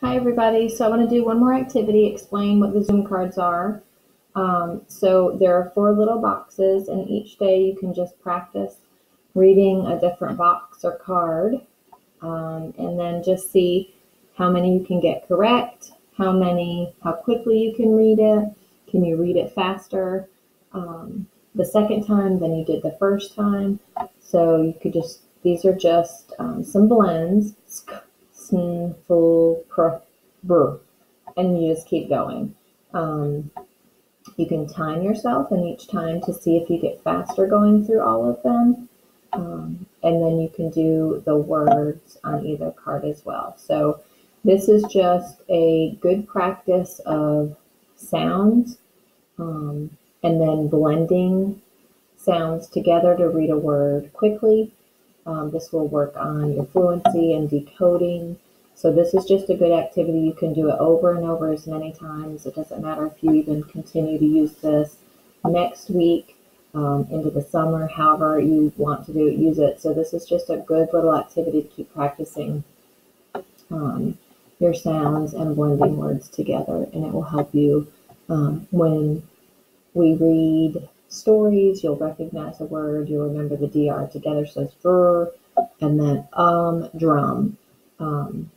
Hi, everybody. So I want to do one more activity, explain what the Zoom cards are. Um, so there are four little boxes, and each day you can just practice reading a different box or card, um, and then just see how many you can get correct, how many, how quickly you can read it, can you read it faster um, the second time than you did the first time. So you could just, these are just um, some blends sn, full, pr, and you just keep going. Um, you can time yourself and each time to see if you get faster going through all of them. Um, and then you can do the words on either card as well. So this is just a good practice of sounds um, and then blending sounds together to read a word quickly um, this will work on your fluency and decoding. So this is just a good activity. You can do it over and over as many times. It doesn't matter if you even continue to use this next week um, into the summer, however you want to do it, use it. So this is just a good little activity to keep practicing um, your sounds and blending words together, and it will help you um, when we read stories, you'll recognize a word, you'll remember the DR together says fur, and then um, drum. Um,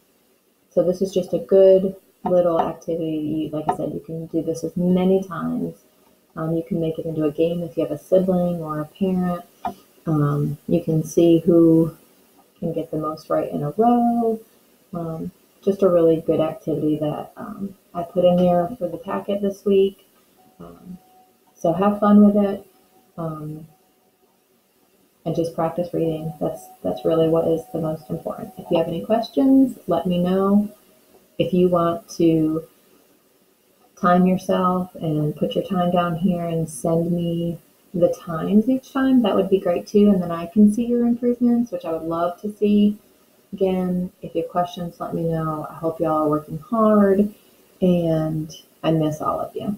so this is just a good little activity. Like I said, you can do this as many times. Um, you can make it into a game if you have a sibling or a parent. Um, you can see who can get the most right in a row. Um, just a really good activity that um, I put in there for the packet this week. So have fun with it, um, and just practice reading. That's that's really what is the most important. If you have any questions, let me know. If you want to time yourself and put your time down here and send me the times each time, that would be great too. And then I can see your improvements, which I would love to see. Again, if you have questions, let me know. I hope y'all are working hard and I miss all of you.